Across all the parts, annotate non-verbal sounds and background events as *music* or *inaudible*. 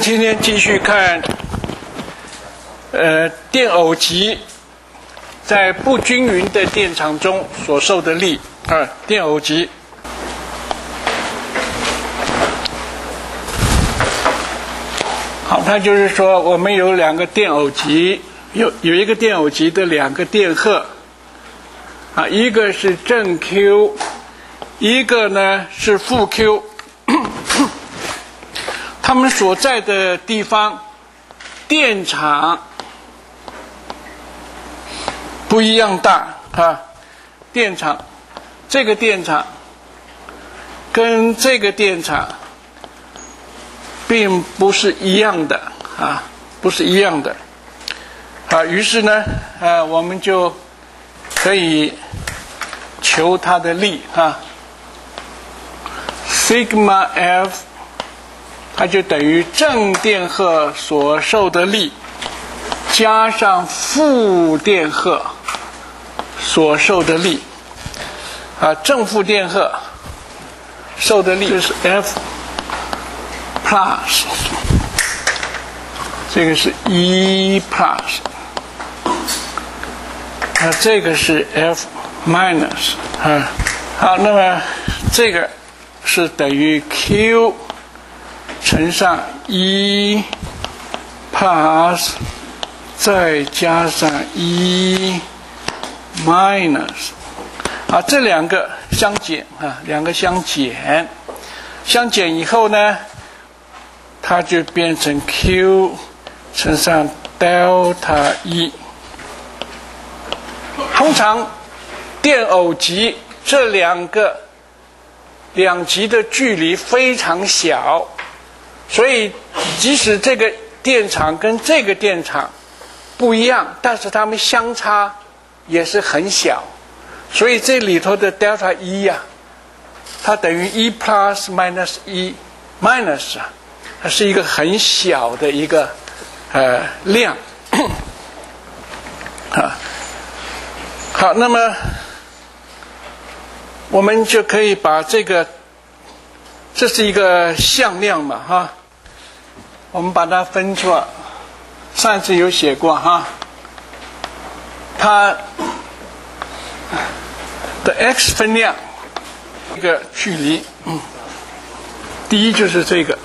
今天继续看，呃，电偶极在不均匀的电场中所受的力啊，电偶极。好，它就是说，我们有两个电偶极，有有一个电偶极的两个电荷，啊，一个是正 Q，一个呢是负 Q。他们所在的地方电场不一样大啊，电场这个电场跟这个电场并不是一样的啊，不是一样的啊。于是呢，呃，我们就可以求它的力啊，sigma f。它就等于正电荷所受的力加上负电荷所受的力啊，正负电荷受的力就是 F plus，这个是 E plus，啊，这个是 F minus 啊，好，那么这个是等于 Q。乘上一 plus，再加上一 minus，啊，这两个相减啊，两个相减，相减以后呢，它就变成 Q 乘上 delta 一。通常电偶极这两个两极的距离非常小。所以，即使这个电场跟这个电场不一样，但是它们相差也是很小。所以这里头的 delta 一呀，它等于一 plus minus 一 minus 啊，它是一个很小的一个呃量 *coughs* 啊。好，那么我们就可以把这个，这是一个向量嘛，哈。我们把它分出，上次有写过哈，它的 x 分量一个距离，嗯，第一就是这个，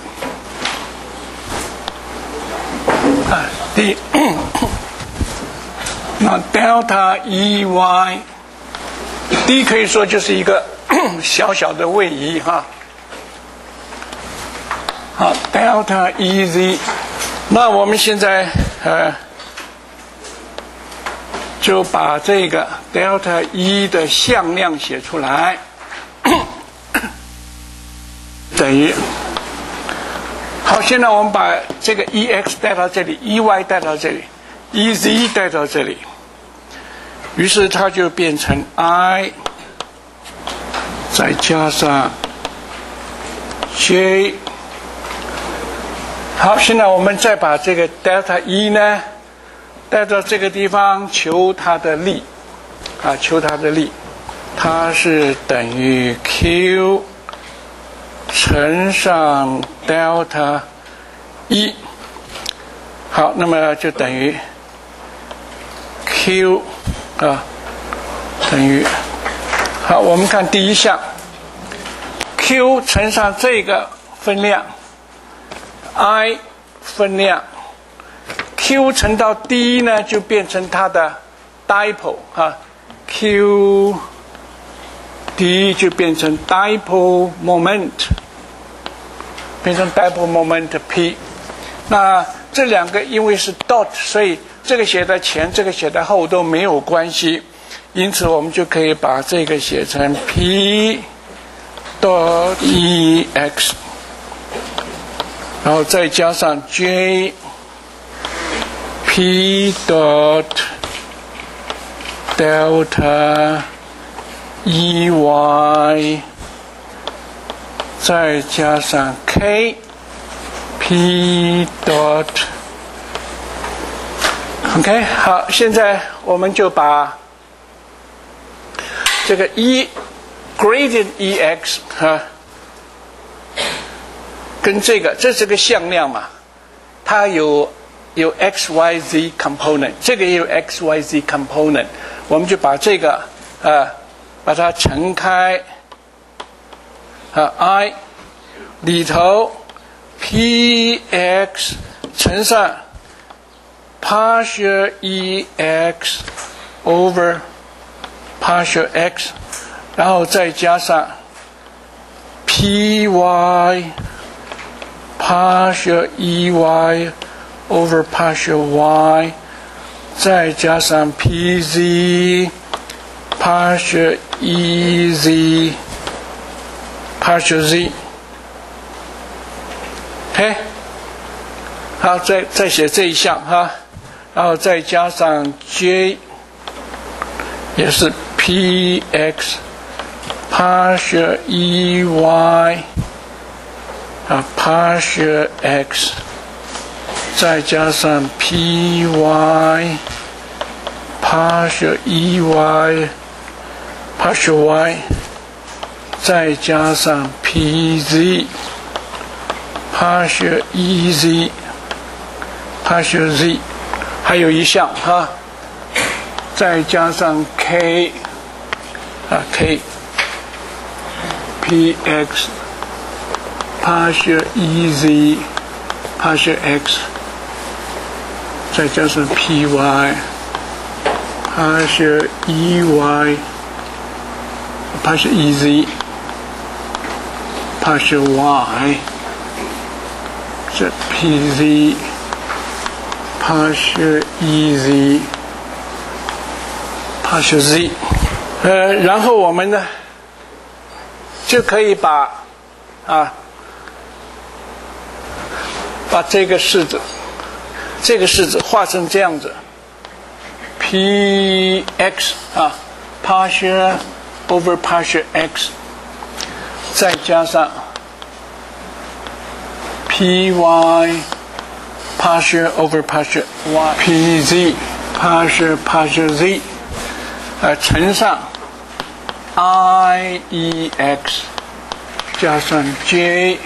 啊，第一，*clears throat* 那 delta E Y，D 可以说就是一个 *clears throat* 小小的位移哈。，delta E Z，那我们现在呃，就把这个 delta E 的向量写出来，*coughs* 等于好。现在我们把这个 E X 带到这里，E Y 带到这里，E Z 带到这里，于是它就变成 I，再加上 J。好，现在我们再把这个 delta 一呢带到这个地方，求它的力啊，求它的力，它是等于 q 乘上 delta 一。好，那么就等于 q 啊等于好，我们看第一项，q 乘上这个分量。I 分量，Q 乘到 D 呢，就变成它的 dipole 啊，Q D 就变成 dipole moment，变成 dipole moment P。那这两个因为是 dot，所以这个写在前，这个写在后都没有关系。因此，我们就可以把这个写成 P dot E X。然后再加上 J P dot delta E Y，再加上 K P dot OK，好，现在我们就把这个 E gradient E X 哈。跟这个，这是个向量嘛，它有有 x y z component，这个也有 x y z component，我们就把这个呃把它乘开啊 i 里头 p x 乘上 partial e x over partial x，然后再加上 p y partial e y over partial y，再加上 p z partial e z partial z。OK，好，再再写这一项哈，然后再加上 j，也是 p x partial e y 啊 partial x，再加上 p y partial e y partial y，再加上 p z。partial e z partial z，还有一项哈，再加上 k 啊 k p x partial e z partial x，再加上 p y partial e y partial e z partial y。这 p z partial e z partial z，呃，然后我们呢就可以把啊把这个式子这个式子画成这样子，p x 啊 partial over partial x，再加上。p y partial over partial y p z partial partial z，呃，乘上 i e x 加上 j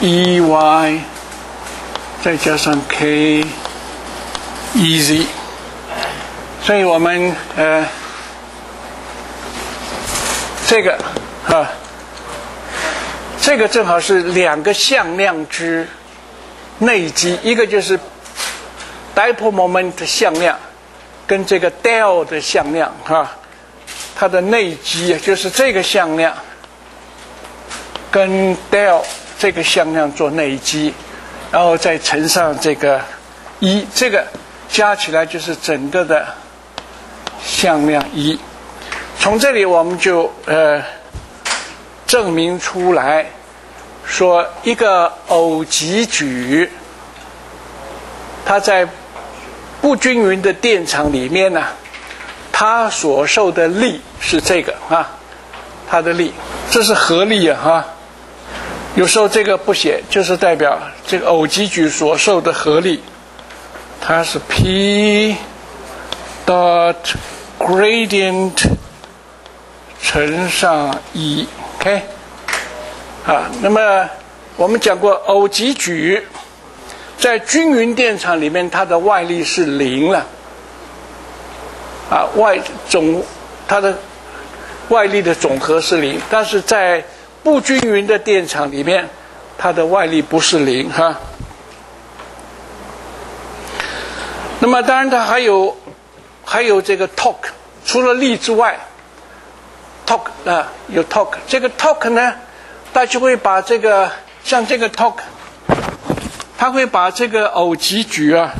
e y 再加上 k e z，所以我们呃这个啊。这个正好是两个向量之内积，一个就是 dipole moment 的向量，跟这个 dell 的向量哈，它的内积就是这个向量跟 dell 这个向量做内积，然后再乘上这个一，这个加起来就是整个的向量一。从这里我们就呃证明出来。说一个偶极矩，它在不均匀的电场里面呢，它所受的力是这个啊，它的力，这是合力啊哈。有时候这个不写，就是代表这个偶极矩所受的合力，它是 p dot gradient 乘上一，OK。啊，那么我们讲过偶极矩，在均匀电场里面，它的外力是零了。啊，外总它的外力的总和是零，但是在不均匀的电场里面，它的外力不是零哈。那么当然它还有还有这个 torque，除了力之外，torque 啊有 torque，这个 torque 呢？它就会把这个像这个 talk，它会把这个偶极矩啊，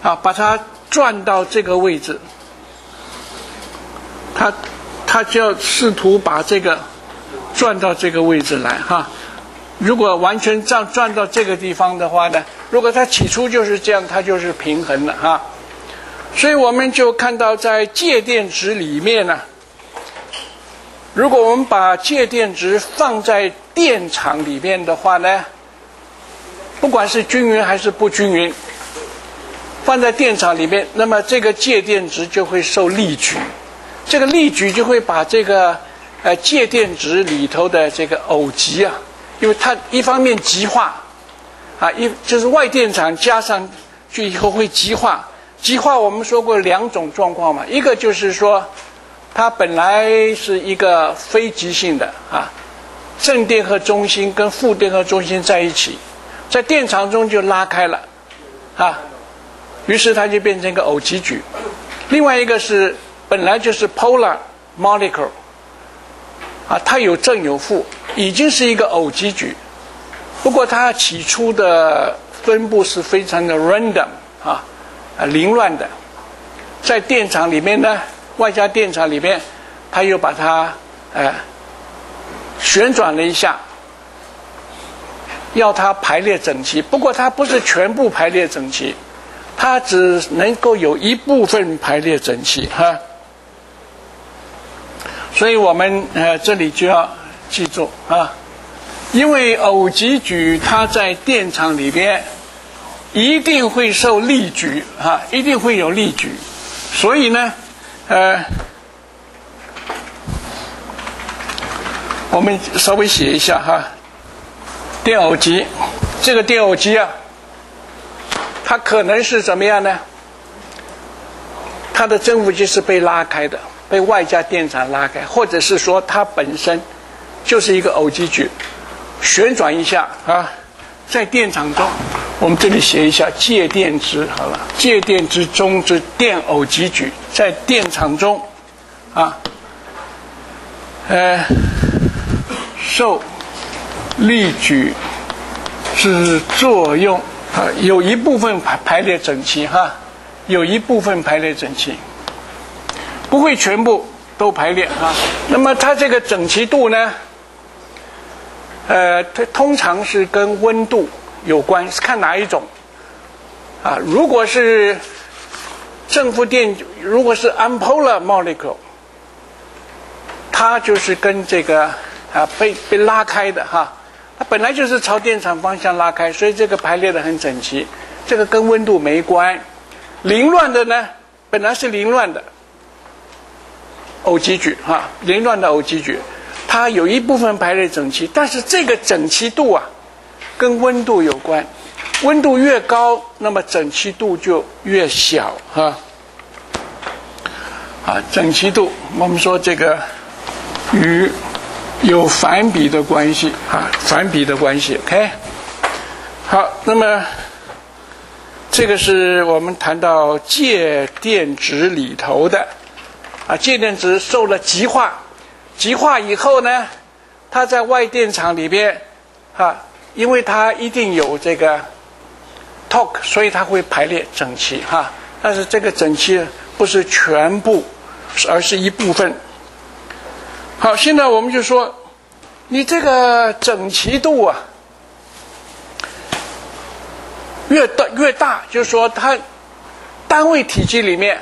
啊，把它转到这个位置，他他就要试图把这个转到这个位置来哈。如果完全这样转到这个地方的话呢，如果它起初就是这样，它就是平衡的哈。所以我们就看到在介电值里面呢。如果我们把介电值放在电场里面的话呢，不管是均匀还是不均匀，放在电场里面，那么这个介电值就会受力矩，这个力矩就会把这个呃介电值里头的这个偶极啊，因为它一方面极化，啊，一就是外电场加上去以后会极化。极化我们说过两种状况嘛，一个就是说它本来是一个非极性的啊，正电荷中心跟负电荷中心在一起，在电场中就拉开了啊，于是它就变成一个偶极矩。另外一个是本来就是 polar molecule 啊，它有正有负，已经是一个偶极矩。不过它起初的分布是非常的 random 啊，啊凌乱的，在电场里面呢，外加电场里面，它又把它呃旋转了一下，要它排列整齐。不过它不是全部排列整齐，它只能够有一部分排列整齐哈。所以我们呃这里就要记住啊。因为偶极矩它在电场里边一定会受力矩啊，一定会有力矩，所以呢，呃，我们稍微写一下哈，电偶极，这个电偶极啊，它可能是怎么样呢？它的正负极是被拉开的，被外加电场拉开，或者是说它本身就是一个偶极矩。旋转一下啊，在电场中，我们这里写一下介电值好了。介电之中之电偶极矩，在电场中啊，呃，受力矩之作用啊，有一部分排排列整齐哈，有一部分排列整齐，不会全部都排列啊。那么它这个整齐度呢？呃，它通常是跟温度有关，是看哪一种啊？如果是正负电，如果是 unpolar molecule，它就是跟这个啊被被拉开的哈，它本来就是朝电场方向拉开，所以这个排列的很整齐，这个跟温度没关。凌乱的呢，本来是凌乱的偶极矩哈，凌乱的偶极矩。它有一部分排列整齐，但是这个整齐度啊，跟温度有关。温度越高，那么整齐度就越小，哈。啊，整齐度，我们说这个与有反比的关系啊，反比的关系。OK，好，那么这个是我们谈到介电值里头的啊，介电值受了极化。极化以后呢，它在外电场里边，啊，因为它一定有这个 torque，所以它会排列整齐哈。但是这个整齐不是全部，而是一部分。好，现在我们就说，你这个整齐度啊，越大越大，就是说它单位体积里面。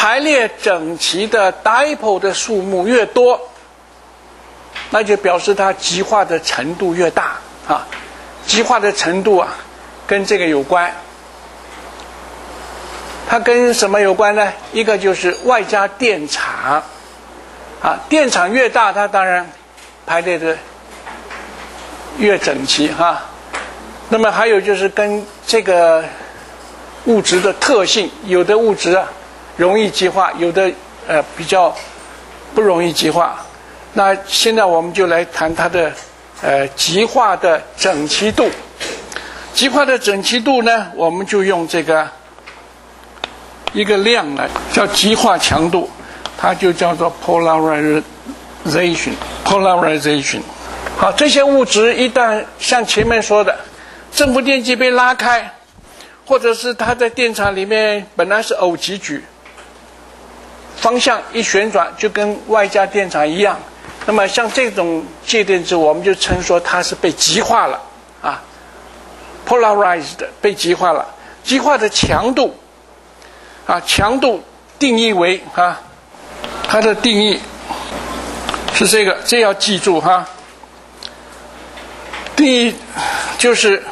排列整齐的 dipole 的数目越多，那就表示它极化的程度越大啊。极化的程度啊，跟这个有关。它跟什么有关呢？一个就是外加电场啊，电场越大，它当然排列的越整齐哈。那么还有就是跟这个物质的特性，有的物质啊。容易极化，有的呃比较不容易极化。那现在我们就来谈它的呃极化的整齐度。极化的整齐度呢，我们就用这个一个量来叫极化强度，它就叫做 polarization。polarization。好，这些物质一旦像前面说的，正负电极被拉开，或者是它在电场里面本来是偶极矩。方向一旋转，就跟外加电场一样。那么像这种介电质，我们就称说它是被极化了啊，polarized 被极化了。极化的强度啊，强度定义为啊，它的定义是这个，这要记住哈。定义就是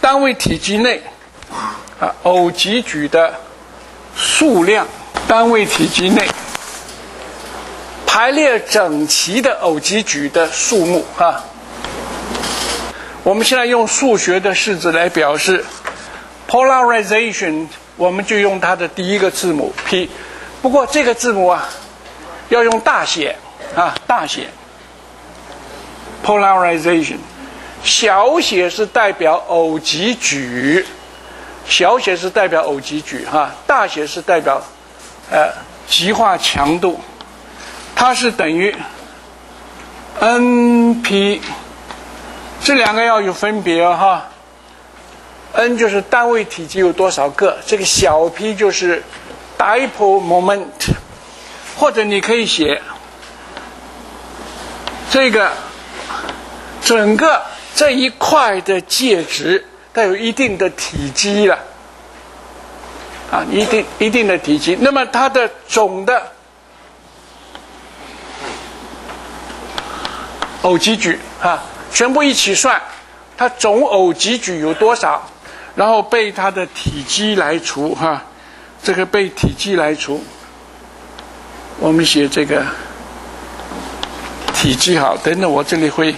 单位体积内啊偶极矩的数量。单位体积内排列整齐的偶极矩的数目哈，我们现在用数学的式子来表示 polarization，我们就用它的第一个字母 P。不过这个字母啊，要用大写啊，大写。polarization，小写是代表偶极矩，小写是代表偶极矩哈，大写是代表呃极化强度，它是等于 n p。这两个要有分别哈，n 就是单位体积有多少个，这个小 p 就是 dipole moment，或者你可以写这个整个这一块的介质它有一定的体积了，啊，一定一定的体积，那么它的总的偶极矩啊。全部一起算，它总偶极矩有多少？然后被它的体积来除哈，这个被体积来除。我们写这个体积好，等等我这里会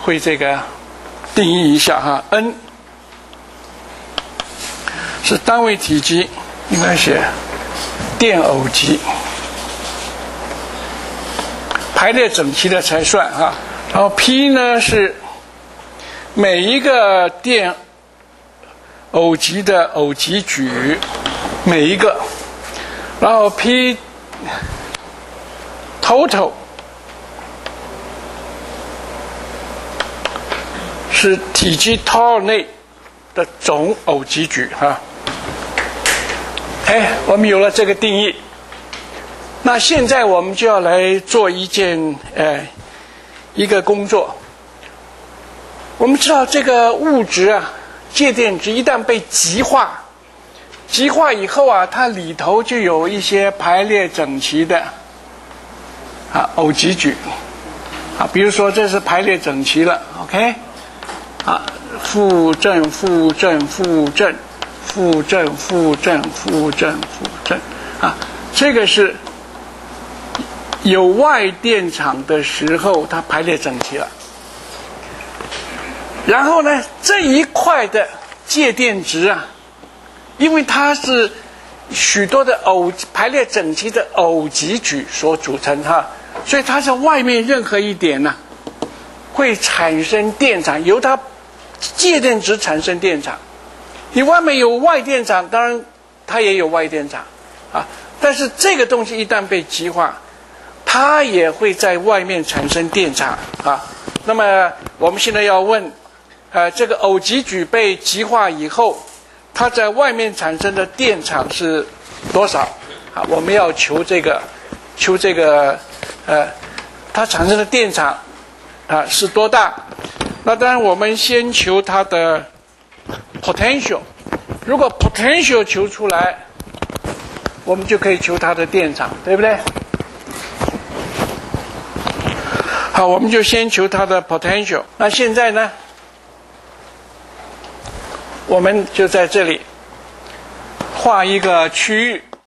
会这个定义一下哈，n 是单位体积，应该写电偶极，排列整齐的才算啊。然后 P 呢是每一个电偶极的偶极矩，每一个，然后 P total 是体积 t 内的总偶极矩哈。哎，我们有了这个定义，那现在我们就要来做一件哎。一个工作，我们知道这个物质啊，介电值一旦被极化，极化以后啊，它里头就有一些排列整齐的啊偶极矩。啊，比如说这是排列整齐了，OK，啊负正负正负正负正。负正负正负正负正啊，这个是。有外电场的时候，它排列整齐了。然后呢，这一块的介电值啊，因为它是许多的偶排列整齐的偶极矩所组成哈，所以它在外面任何一点呢，会产生电场，由它介电值产生电场。你外面有外电场，当然它也有外电场啊，但是这个东西一旦被极化。它也会在外面产生电场啊。那么我们现在要问，呃，这个偶极矩被极化以后，它在外面产生的电场是多少？啊，我们要求这个，求这个，呃，它产生的电场啊是多大？那当然我们先求它的 potential。如果 potential 求出来，我们就可以求它的电场，对不对？好，我们就先求它的 potential。那现在呢，我们就在这里画一个区域。